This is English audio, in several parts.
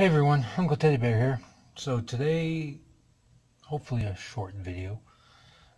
Hey everyone, Unkle Teddybear here. So today, hopefully a short video.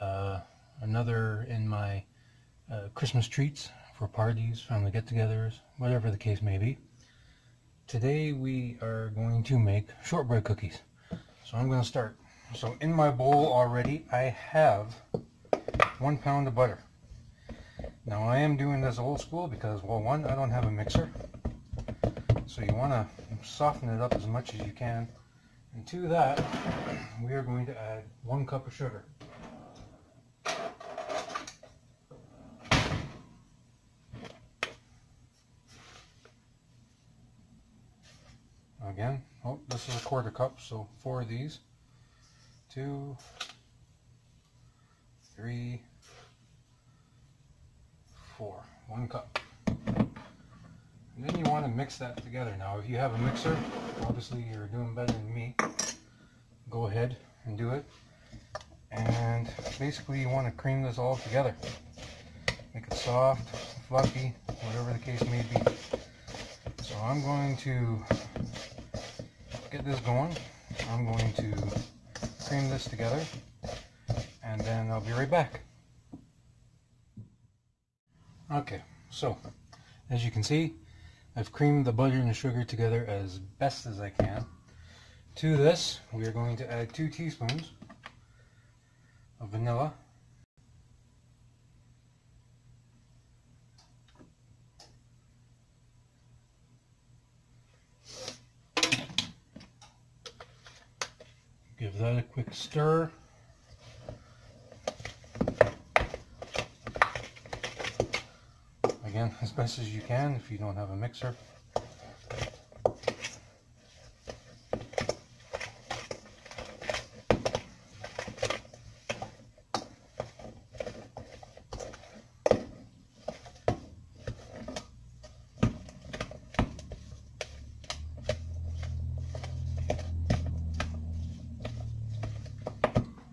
Uh, another in my uh, Christmas treats for parties, family get-togethers, whatever the case may be. Today we are going to make shortbread cookies. So I'm going to start. So in my bowl already I have one pound of butter. Now I am doing this old school because, well one, I don't have a mixer. So you want to soften it up as much as you can. And to that, we are going to add one cup of sugar. Again, oh, this is a quarter cup, so four of these. Two, three, four. One cup. Want to mix that together. Now, if you have a mixer, obviously you're doing better than me. Go ahead and do it. And basically you want to cream this all together. Make it soft, fluffy, whatever the case may be. So I'm going to get this going. I'm going to cream this together and then I'll be right back. Okay, so as you can see, I've creamed the butter and the sugar together as best as I can. To this, we are going to add two teaspoons of vanilla. Give that a quick stir. Again as best as you can if you don't have a mixer.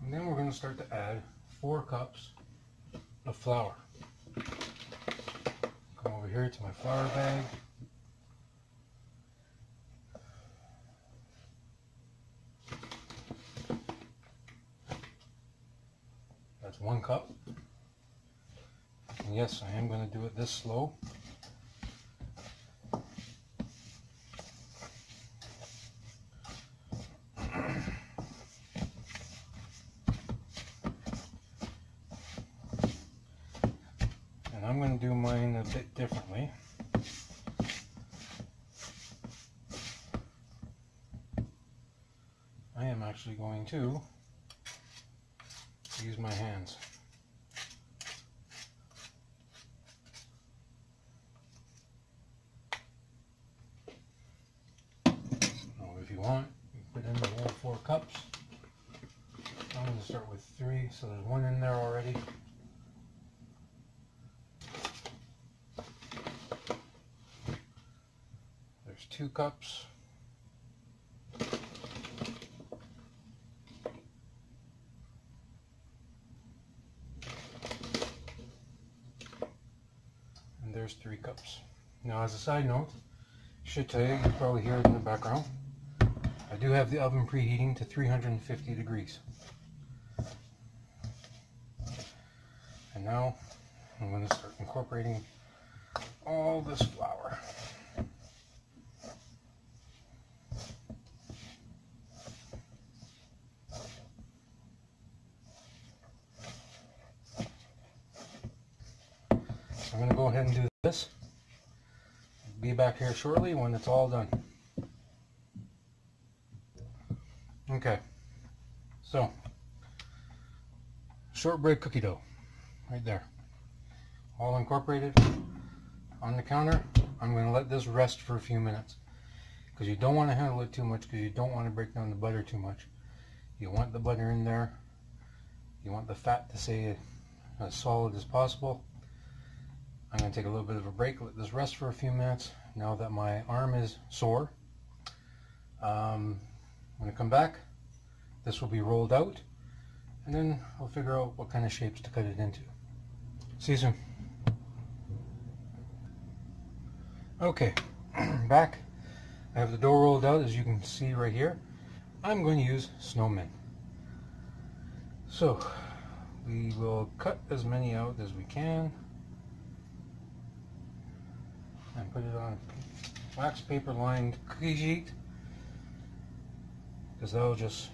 And then we're going to start to add four cups of flour here to my flour bag. That's one cup. And yes, I am going to do it this slow. I'm going to do mine I am actually going to use my hands. If you want, you put in the whole four cups. I'm going to start with three, so there's one in there already. Two cups. And there's three cups. Now as a side note, should tell you, you probably hear it in the background, I do have the oven preheating to 350 degrees. And now I'm going to start incorporating all this flour. I'm going to go ahead and do this. Be back here shortly when it's all done. Okay, so shortbread cookie dough right there. All incorporated on the counter. I'm going to let this rest for a few minutes because you don't want to handle it too much because you don't want to break down the butter too much. You want the butter in there. You want the fat to stay as solid as possible. I'm going to take a little bit of a break, let this rest for a few minutes. Now that my arm is sore, um, I'm going to come back. This will be rolled out, and then I'll figure out what kind of shapes to cut it into. See you soon. Okay, back. I have the dough rolled out as you can see right here. I'm going to use snowmen. So we will cut as many out as we can and put it on wax paper lined cookie sheet because that will just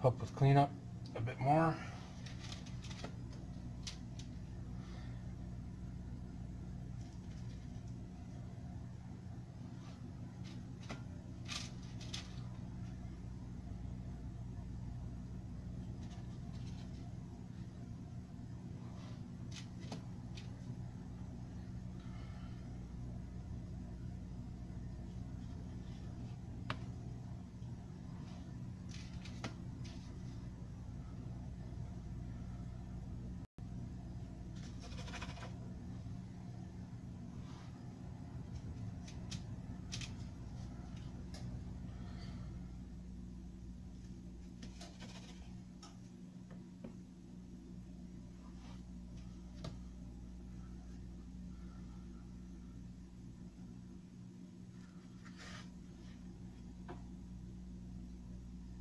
help with cleanup a bit more.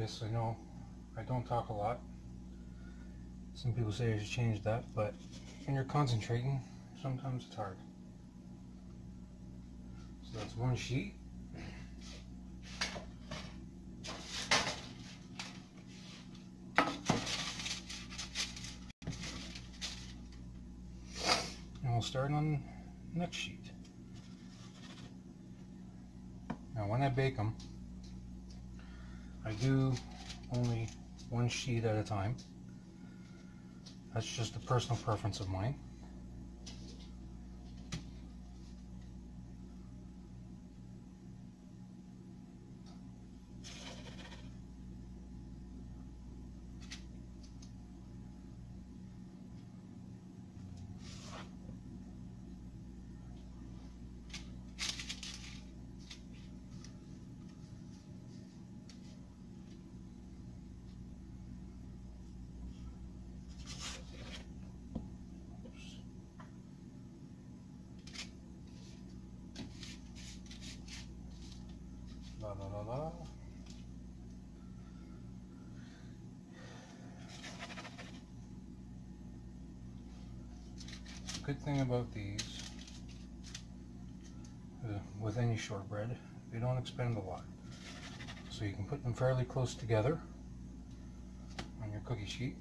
Yes, I know. I don't talk a lot. Some people say I should change that, but when you're concentrating, sometimes it's hard. So that's one sheet. And we'll start on the next sheet. Now when I bake them, I do only one sheet at a time. That's just a personal preference of mine. La la. Good thing about these, uh, with any shortbread, they don't expend a lot. So you can put them fairly close together on your cookie sheet.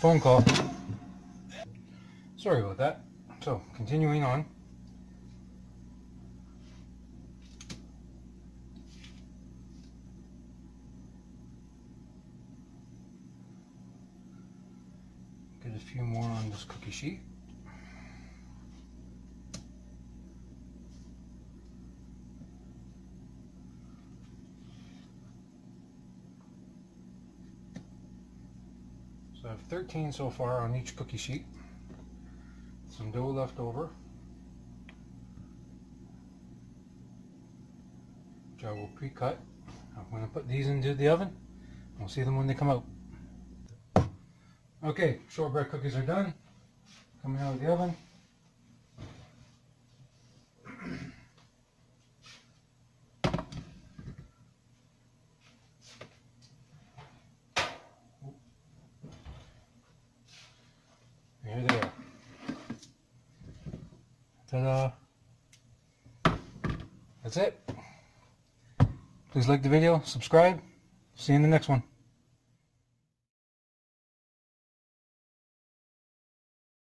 Phone call. Sorry about that. So, continuing on. Get a few more on this cookie sheet. 13 so far on each cookie sheet. Some dough left over. Which I will pre-cut. I'm going to put these into the oven. We'll see them when they come out. Okay, shortbread cookies are done. Coming out of the oven. Ta-da! That's it. Please like the video, subscribe. See you in the next one.